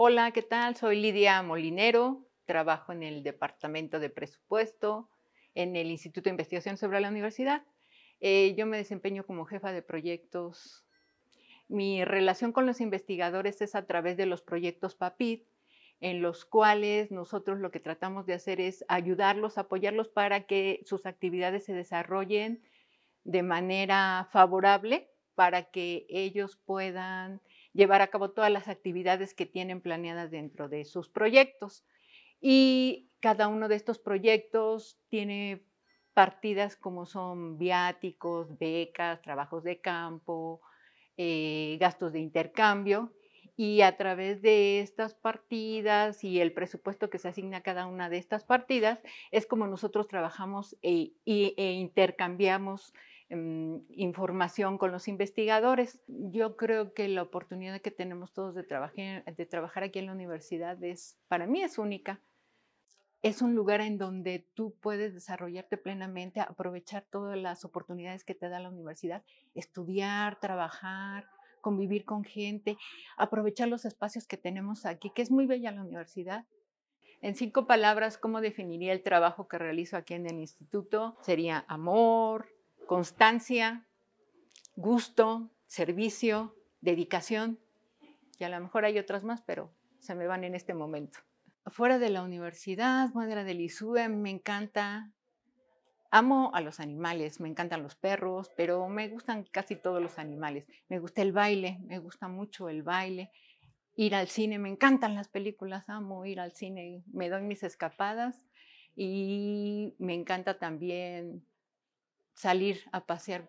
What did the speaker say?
Hola, ¿qué tal? Soy Lidia Molinero, trabajo en el Departamento de Presupuesto, en el Instituto de Investigación sobre la Universidad. Eh, yo me desempeño como jefa de proyectos. Mi relación con los investigadores es a través de los proyectos PAPID, en los cuales nosotros lo que tratamos de hacer es ayudarlos, apoyarlos para que sus actividades se desarrollen de manera favorable, para que ellos puedan llevar a cabo todas las actividades que tienen planeadas dentro de sus proyectos. Y cada uno de estos proyectos tiene partidas como son viáticos, becas, trabajos de campo, eh, gastos de intercambio. Y a través de estas partidas y el presupuesto que se asigna a cada una de estas partidas, es como nosotros trabajamos e, e intercambiamos Em, información con los investigadores. Yo creo que la oportunidad que tenemos todos de trabajar, de trabajar aquí en la universidad es, para mí es única. Es un lugar en donde tú puedes desarrollarte plenamente, aprovechar todas las oportunidades que te da la universidad, estudiar, trabajar, convivir con gente, aprovechar los espacios que tenemos aquí, que es muy bella la universidad. En cinco palabras, ¿cómo definiría el trabajo que realizo aquí en el instituto? Sería amor, constancia, gusto, servicio, dedicación, y a lo mejor hay otras más, pero se me van en este momento. Fuera de la universidad, madera del ISUE, me encanta, amo a los animales, me encantan los perros, pero me gustan casi todos los animales. Me gusta el baile, me gusta mucho el baile, ir al cine, me encantan las películas, amo ir al cine, me doy mis escapadas y me encanta también salir a pasear.